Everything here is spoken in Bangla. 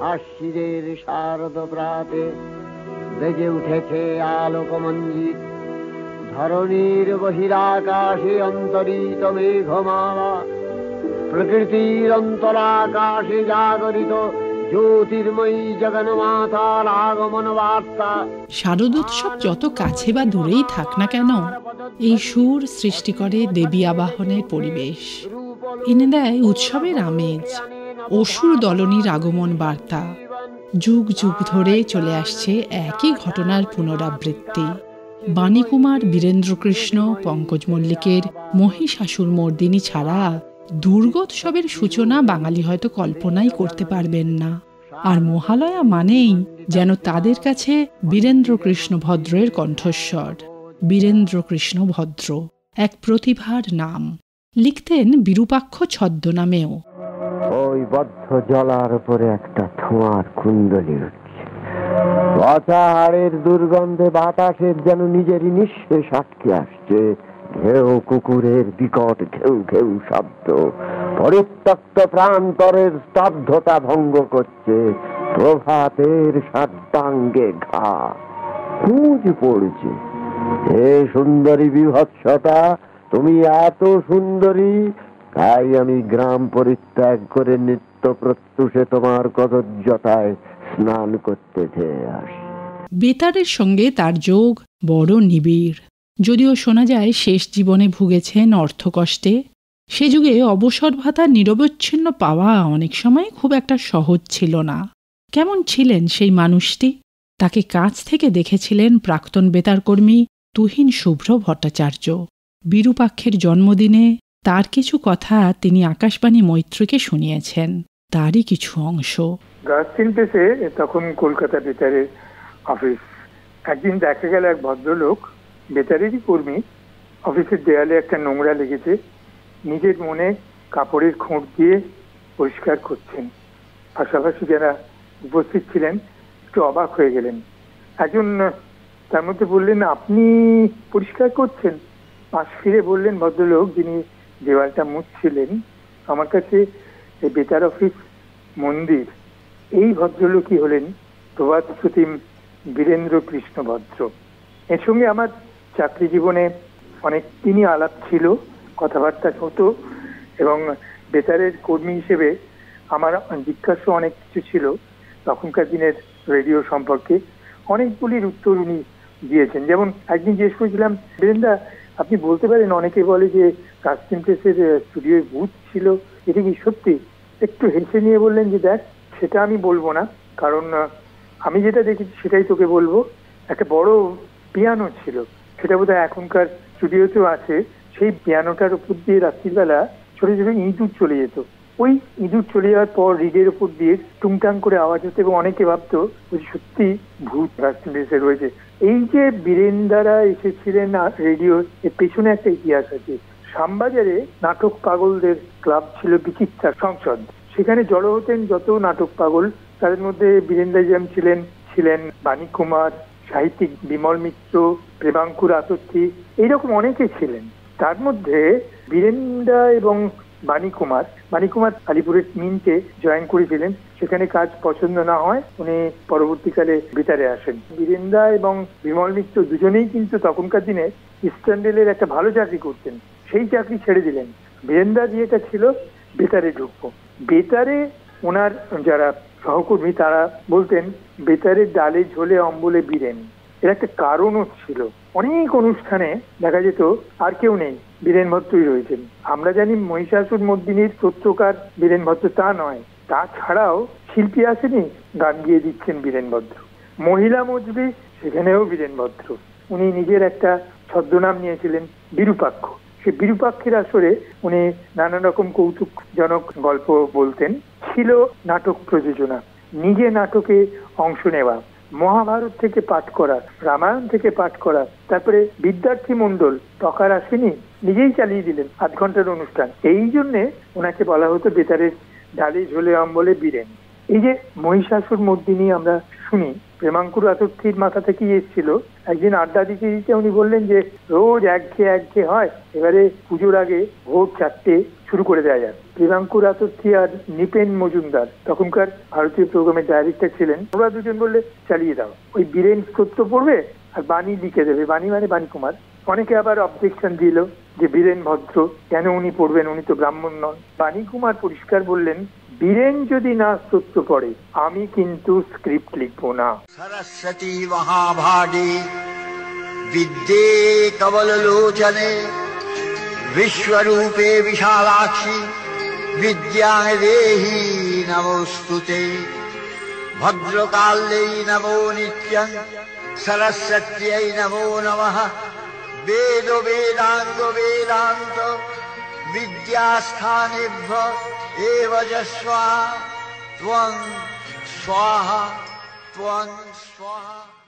আশ্বিরের শারদ প্রাতে বেজে উঠেছে আলোক মঞ্জিত ধরণীর বহিরাকাশে অন্তরিত মেঘমালা, প্রকৃতির অন্তরাকাশে জাগরিত জ্যোতির্ময়ী জগন্মাতার আগমন বার্তা। শারদোৎসব যত কাছে বা দূরেই থাক না কেন, এই সুর সৃষ্টি করে দেবী আবাহনের পরিবেশ। এনে দেয় উৎসবের আমেজ। অসুর দলনীর আগমন বার্তা। যুগ যুগ ধরে চলে আসছে একই ঘটনার পুনরাবৃত্তি। বাণীকুমার বীরেন্দ্রকৃষ্ণ, পঙ্কজ মল্লিকের মহিষাসুর মর্দিনী ছাড়া দুর্গোৎসবের সূচনা বাঙালি হয়তো কল্পনাই করতে পারবেন না। আর মহালয়া মানেই যেন তাদের কাছে বীরেন্দ্র কৃষ্ণ ভদ্রের কণ্ঠস্বর। বীরেন্দ্র কৃষ্ণ ভদ্র, এক প্রতিভার নাম। লিখতেন বিরূপাক্ষ ছদ্মনামেও। ওই বদ্ধ জলার উপরে একটা ধোঁয়ার কুণ্ডলি উঠছে। অচাহারের দুর্গন্ধে বাতাসের যেন নিজেরই নিঃশ্বাস আটকে আসছে। ঘেউ কুকুরের বিকট ঘেউ ঘেউ শব্দ। পরিত্যক্ত প্রান্তরের স্তব্ধতা ভঙ্গ করছে। প্রভাতের সাদ্দাঙ্গে ঘা। খুঁজ পড়ছে। হে সুন্দরী বিভৎসতা, তুমি এত সুন্দরী তাই আমি গ্রাম পরিত্যাগ করে নিত্য প্রত্যুষে তোমার কদর্যতায় স্নান করতে চেয়ে আসি। বেতারের সঙ্গে তার যোগ বড় নিবিড়। যদিও শোনা যায় শেষ জীবনে ভুগেছেন অর্থকষ্টে, সে যুগে অবসর ভাতা নিরবচ্ছিন্ন পাওয়া অনেক সময় খুব একটা সহজ ছিল না। কেমন ছিলেন সেই মানুষটি? তাকে কাছ থেকে দেখেছিলেন প্রাক্তন বেতারকর্মী তুহিন শুভ্র ভট্টাচার্য। বিরূপাক্ষের জন্মদিনে তার কিছু কথা তিনি আকাশবাণী মৈত্রীকে শুনিয়েছেন। তারই কিছু অংশ। তখন কলকাতা বেতারের অফিস। একদিন দেখা গেল এক ভদ্রলোক বেতারেরই কর্মী। অফিসের দেয়ালে একটা নোংরা লেগেছে। নিজের মনে কাপড়ের খোঁট দিয়ে পরিষ্কার করছেন। পাশাপাশি যারা উপস্থিত ছিলেন একটু অবাক হয়ে গেলেন। একজন তার মধ্যে বললেন, আপনি পরিষ্কার করছেন? পাশ ফিরে বললেন ভদ্রলোক, যিনি দেওয়ালটা মুছছিলেন। আমার কাছে বেতার অফিস মন্দির। এই ভদ্রলোকই হলেন প্রভাত প্রতিম বীরেন্দ্র কৃষ্ণ ভদ্র। এর সঙ্গে আমার চাকরি জীবনে অনেক দিনই আলাপ ছিল, কথাবার্তা হতো এবং বেতারের কর্মী হিসেবে আমার জিজ্ঞাসা অনেক কিছু ছিল। তখনকার দিনের রেডিও সম্পর্কে অনেকগুলির উত্তর উনি দিয়েছেন। যেমন একদিন জিজ্ঞেস করেছিলাম, বীরেন্দা আপনি বলতে পারেন, অনেকে বলে যে কাস্টিং প্রেসের স্টুডিওয় বুথ ছিল। এটা কি সত্যি? একটু হেসে নিয়ে বললেন যে, দেখ, সেটা আমি বলব না। কারণ আমি যেটা দেখেছি, সেটাই তোকে বলব। একটা বড় পিয়ানো ছিল। সেটা বোধহয় এখনকার স্টুডিওতেও আছে। সেই পিয়ানোটার উপর দিয়ে রাত্রিবেলা ছোট ছোট ইঁদুর চলে যেত। ওই ইঁদুর চলে যাওয়ার পর রিডের উপর দিয়ে টুংটাং করে আওয়াজ হতো এবং অনেকে ভাবতো সত্যি ভূত রাষ্ট্রদেশে রয়েছে। এই যে বীরেন্দারা এসেছিলেন রেডিও, এর পেছনে একটা ইতিহাস আছে। শ্যামবাজারে নাটক পাগলদের ক্লাব ছিল বিচিত্রা সংসদ। সেখানে জড়ো হতেন যত নাটক পাগল, তাদের মধ্যে বীরেন্দ্র জ্যাম ছিলেন ছিলেন বাণী কুমার, সাহিত্যিক বিমল মিত্র, প্রেমাঙ্কুর আতর্থী, এইরকম অনেকে ছিলেন। তার মধ্যে বীরেন্দা এবং বাণী কুমার। বাণী কুমার আলিপুরের মিন্টে জয়েন করেছিলেন। সেখানে কাজ পছন্দ না হয়, উনি পরবর্তীকালে বেতারে আসেন। বীরেন্দা এবং বিমল মিত্র দুজনেই কিন্তু তখনকার দিনে ইস্টার্ন রেলের একটা ভালো চাকরি করতেন। সেই চাকরি ছেড়ে দিলেন। বীরেন্দা যেটা ছিল বেতারে ঢুকবো। বেতারে ওনার যারা সহকর্মী, তারা বলতেন, বেতারের ডালে ঝোলে অম্বলে বীরেন। এর একটা কারণও ছিল। অনেক অনুষ্ঠানে দেখা যেত, আর কেউ নেই। বীরেন ভদ্রই রয়েছেন। আমরা জানি মহিষাসুর মর্দিনীর সত্যকার বীরেন ভদ্র তা নয়। তাছাড়াও শিল্পী আসেনি, গান গিয়ে দিচ্ছেন বীরেন ভদ্র মহিলা মজবি সেখানেও বীরেন ভদ্র উনি নিজের একটা ছদ্মনাম নিয়েছিলেন, বিরূপাক্ষ। সে বিরূপাক্ষের আসরে উনি নানা রকম কৌতুকজনক গল্প বলতেন। ছিল নাটক প্রযোজনা। নিজে নাটকে অংশ নেওয়া। মহাভারত থেকে পাঠ করা, রামায়ণ থেকে পাঠ করা, তারপরে বিদ্যার্থী মন্ডল টকার আসেনি নিজেই চালিয়ে দিলেন আধ ঘণ্টার অনুষ্ঠান। এই জন্যে ওনাকে বলা হতো বেতারের ডালে ঝোলে অম্বলে বীরেন। এই যে মহিষাসুর মর্দিনী আমরা শুনি প্রেমাঙ্কুর আতর্থীর মাথা থেকেই এসেছিল। একদিন আড্ডা দিতে দিতে উনি বললেন যে, রোজ একঘেয়ে একঘেয়ে হয়, এবারে পুজোর আগে ভোর চারটে শুরু করে দেওয়া যায় প্রেমাঙ্কুর আতর্থী আর নিপেন মজুমদার, তখনকার ভারতীয় প্রোগ্রামের ডাইরেক্টর ছিলেন। ওরা দুজন বললে, চালিয়ে দাও। ওই বীরেন স্তোত্র পড়বে আর বাণী লিখে দেবে। বাণী মানে বাণী কুমার অনেকে আবার অবজেকশন দিল যে বীরেন ভদ্র, কেন উনি পড়বেন? উনি তো ব্রাহ্মণ নন। বাণী কুমার পরিষ্কার বললেন, বীরেন যদি না স্তোত্র পড়ে আমি কিন্তু স্ক্রিপ্ট লিখব না। সরস্বতী মহাভাগে বিদ্যে কবল লোচনে বিশ্বরূপে বিশালাক্ষি বিদ্যায় দেহি নমস্তুতে। ভদ্রকাল্যেই নমো নিত্যং सरस्वत्यै नमो नमः। वेद वेदाङ्ग वेदान्त विद्यास्थानेभ्य एव च स्वाहा। त्वं स्वाहा त्वं स्वाहा